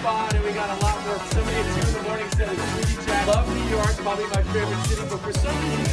spot, and we got a lot more. Somebody at 2 in the morning said it's Rudy Jack. Love New York, probably my favorite city, but for some reason,